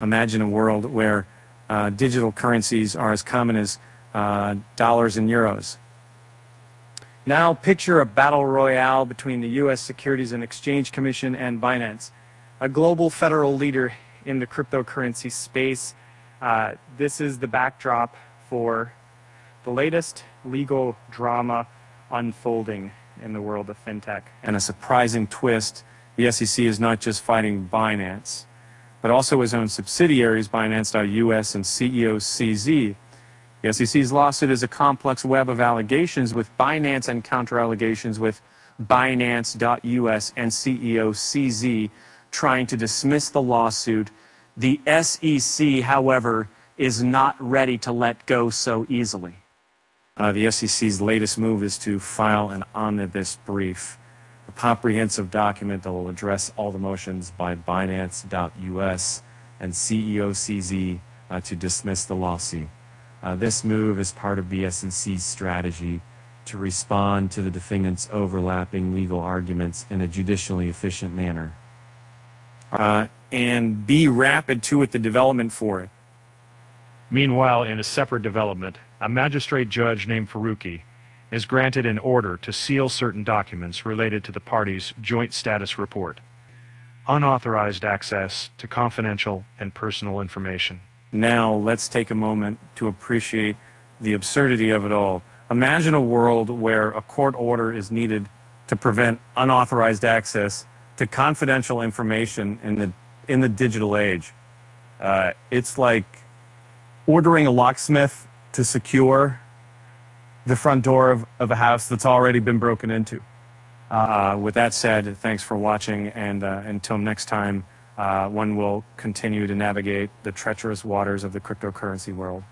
Imagine a world where uh, digital currencies are as common as uh, dollars and euros. Now picture a battle royale between the U.S. Securities and Exchange Commission and Binance, a global federal leader in the cryptocurrency space. Uh, this is the backdrop for the latest legal drama unfolding in the world of fintech. And a surprising twist, the SEC is not just fighting Binance but also his own subsidiaries, Binance.us and CEO-CZ. The SEC's lawsuit is a complex web of allegations with Binance and counter-allegations with Binance.us and CEO-CZ trying to dismiss the lawsuit. The SEC, however, is not ready to let go so easily. Uh, the SEC's latest move is to file an omnibus brief comprehensive document that will address all the motions by Binance.us and CEO-CZ uh, to dismiss the lawsuit. Uh, this move is part of SEC's strategy to respond to the defendants' overlapping legal arguments in a judicially efficient manner. Uh, and be rapid too with the development for it. Meanwhile, in a separate development, a magistrate judge named Faruqui is granted an order to seal certain documents related to the parties' joint status report. Unauthorized access to confidential and personal information. Now, let's take a moment to appreciate the absurdity of it all. Imagine a world where a court order is needed to prevent unauthorized access to confidential information in the, in the digital age. Uh, it's like ordering a locksmith to secure the front door of, of a house that's already been broken into. Uh, with that said, thanks for watching, and uh, until next time, uh, one will continue to navigate the treacherous waters of the cryptocurrency world.